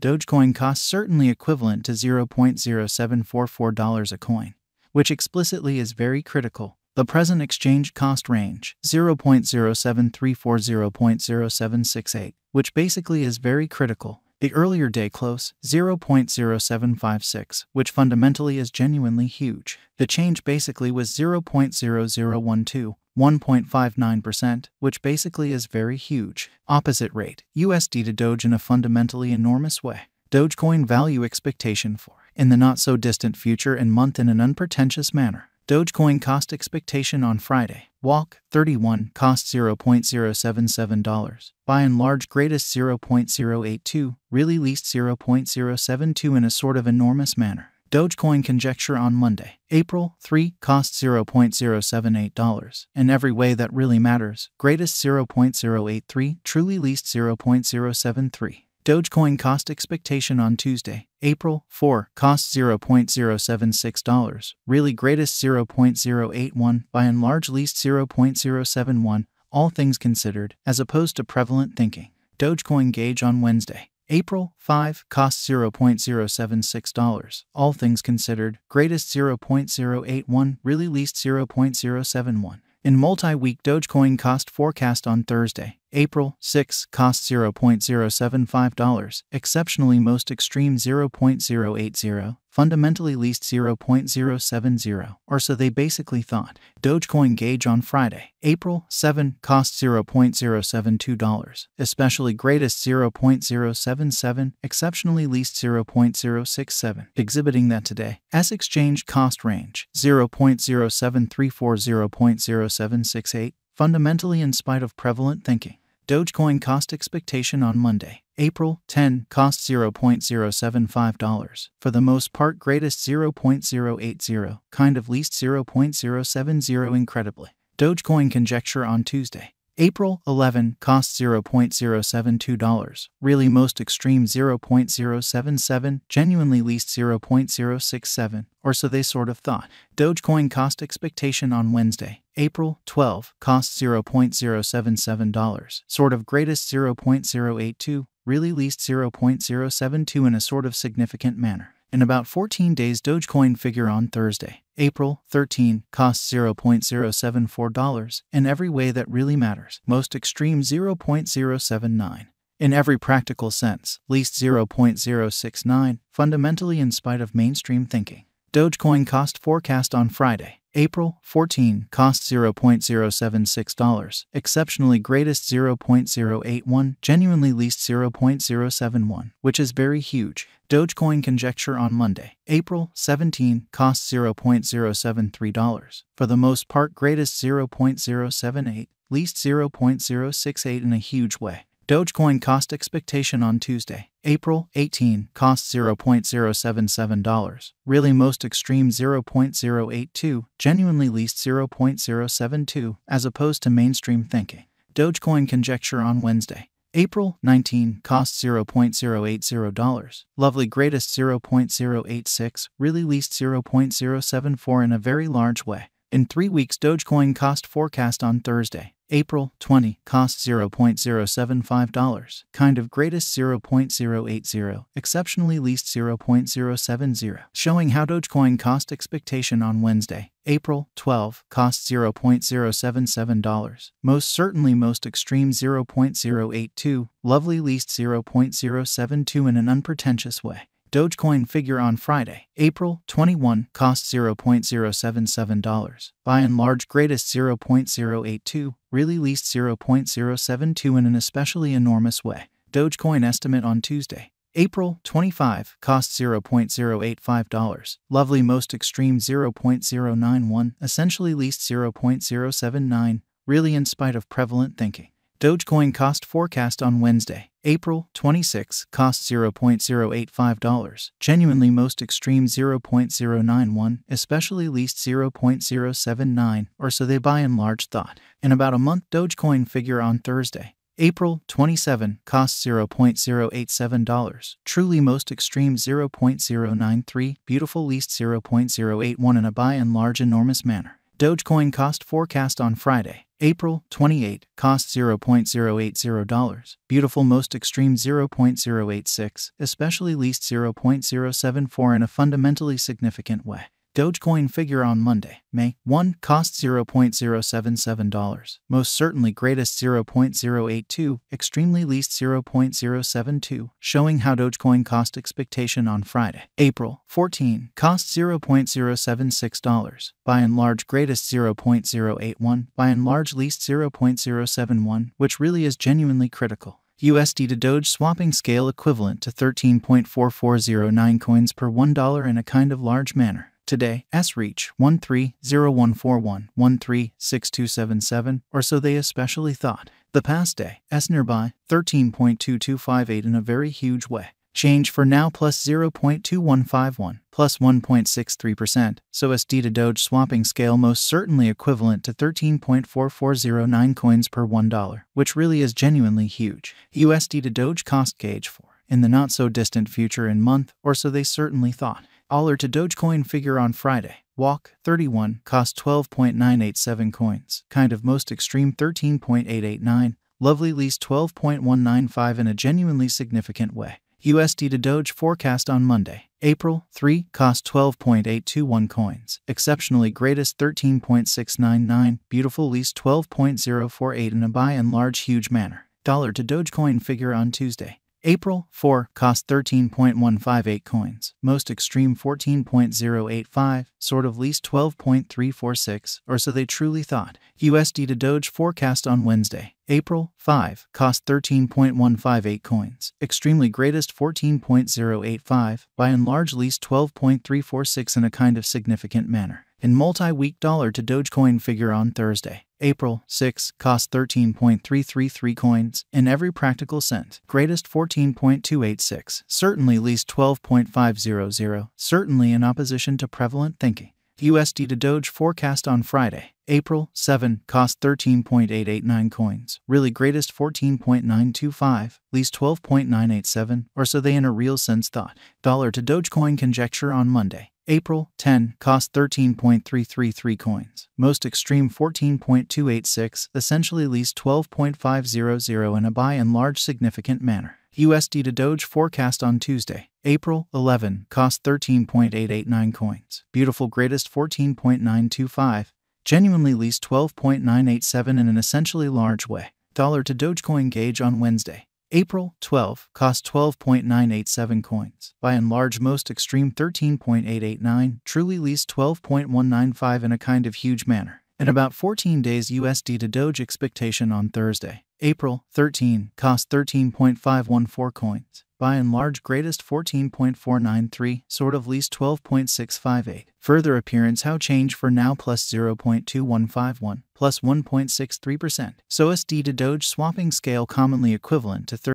Dogecoin costs certainly equivalent to $0.0744 a coin, which explicitly is very critical. The present exchange cost range 0.07340.0768, which basically is very critical. The earlier day close 0.0756, which fundamentally is genuinely huge. The change basically was 0.0012, 1.59%, which basically is very huge. Opposite rate, USD to Doge in a fundamentally enormous way. Dogecoin value expectation for, in the not so distant future and month in an unpretentious manner. Dogecoin cost expectation on Friday. Walk 31 cost $0.077. By and large greatest 0.082, really least 0.072 in a sort of enormous manner. Dogecoin conjecture on Monday, April 3, costs $0.078. In every way that really matters, greatest 0.083, truly least 0.073. Dogecoin cost expectation on Tuesday, April 4, costs $0.076, really greatest 0.081, by and large least 0.071, all things considered, as opposed to prevalent thinking. Dogecoin gauge on Wednesday, April 5 cost $0.076. All things considered, greatest 0.081, really least 0.071. In multi week Dogecoin cost forecast on Thursday, April 6 cost $0.075, exceptionally most extreme 0.080, fundamentally least 0.070, or so they basically thought. Dogecoin gauge on Friday, April 7 cost $0.072, especially greatest 0.077, exceptionally least 0.067, exhibiting that today. S exchange cost range 0.07340.0768, fundamentally in spite of prevalent thinking. Dogecoin cost expectation on Monday, April 10 cost $0.075. For the most part, greatest 0.080, kind of least 0.070 incredibly. Dogecoin conjecture on Tuesday, April 11 costs $0.072, really most extreme 0.077, genuinely least 0.067, or so they sort of thought. Dogecoin cost expectation on Wednesday, April 12 costs $0.077, sort of greatest 0.082, really least 0.072 in a sort of significant manner. In about 14 days, Dogecoin figure on Thursday, April 13, costs $0.074 in every way that really matters, most extreme 0.079. In every practical sense, least 0.069, fundamentally in spite of mainstream thinking. Dogecoin cost forecast on Friday, April 14 cost $0.076, exceptionally greatest 0.081, genuinely least 0.071, which is very huge. Dogecoin conjecture on Monday, April 17 cost $0.073, for the most part greatest 0.078, least 0.068 in a huge way. Dogecoin cost expectation on Tuesday, April 18 costs $0.077, really most extreme 0.082, genuinely least 0.072, as opposed to mainstream thinking. Dogecoin conjecture on Wednesday, April 19 costs $0.080, lovely greatest 0.086, really least 0.074 in a very large way. In three weeks, Dogecoin cost forecast on Thursday, April 20 cost $0.075, kind of greatest 0.080, exceptionally least 0.070, showing how Dogecoin cost expectation on Wednesday, April 12 cost $0.077, most certainly most extreme 0.082, lovely least 0.072 in an unpretentious way. Dogecoin figure on Friday, April 21, cost $0.077. By and large, greatest 0.082, really least 0.072 in an especially enormous way. Dogecoin estimate on Tuesday, April 25, cost $0.085. Lovely most extreme 0.091, essentially least 0.079, really in spite of prevalent thinking. Dogecoin cost forecast on Wednesday, April 26 cost $0.085, genuinely most extreme 0.091, especially least 0.079, or so they by and large thought. In about a month, Dogecoin figure on Thursday, April 27 cost $0.087, truly most extreme 0.093, beautiful least 0.081 in a by and large enormous manner. Dogecoin cost forecast on Friday, April 28, cost $0.080. Beautiful most extreme 0.086, especially least 0.074 in a fundamentally significant way. Dogecoin figure on Monday, May 1, cost $0.077. Most certainly greatest 0.082, extremely least 0.072, showing how Dogecoin cost expectation on Friday, April 14, cost $0.076. By and large greatest 0.081, by and large least 0.071, which really is genuinely critical. USD to Doge swapping scale equivalent to 13.4409 coins per $1 in a kind of large manner. Today, S reach 130141 136277, or so they especially thought. The past day, S nearby 13.2258 in a very huge way. Change for now plus 0.2151 plus 1.63%, so SD to Doge swapping scale most certainly equivalent to 13.4409 coins per $1, which really is genuinely huge. USD to Doge cost gauge for in the not so distant future in month, or so they certainly thought. Aller to Dogecoin figure on Friday. Walk 31 cost 12.987 coins. Kind of most extreme 13.889. Lovely least 12.195 in a genuinely significant way. USD to Doge forecast on Monday. April 3 cost 12.821 coins. Exceptionally greatest 13.699. Beautiful least 12.048 in a buy and large huge manner. Dollar to Dogecoin figure on Tuesday. April 4 cost 13.158 coins, most extreme 14.085, sort of least 12.346, or so they truly thought. USD to Doge forecast on Wednesday, April 5 cost 13.158 coins, extremely greatest 14.085, by and large least 12.346 in a kind of significant manner. In multi week dollar to Dogecoin figure on Thursday, April 6 cost 13.333 coins in every practical cent. Greatest 14.286, certainly least 12.500, certainly in opposition to prevalent thinking. USD to Doge forecast on Friday, April 7 cost 13.889 coins, really greatest 14.925, least 12.987, or so they in a real sense thought. Dollar to Dogecoin conjecture on Monday, April 10 cost 13.333 coins, most extreme 14.286, essentially least 12.500 in a by and large significant manner. USD to Doge forecast on Tuesday, April 11 cost 13.889 coins, beautiful greatest 14.925, genuinely least 12.987 in an essentially large way. Dollar to Dogecoin gauge on Wednesday, April 12 cost 12.987 coins, by and large most extreme 13.889, truly least 12.195 in a kind of huge manner. In about 14 days USD to Doge expectation on Thursday, April 13 cost 13.514 coins, by and large greatest 14.493, sort of least 12.658. Further appearance how change for now plus 0.2151, plus 1.63%. So SD to Doge swapping scale commonly equivalent to 30.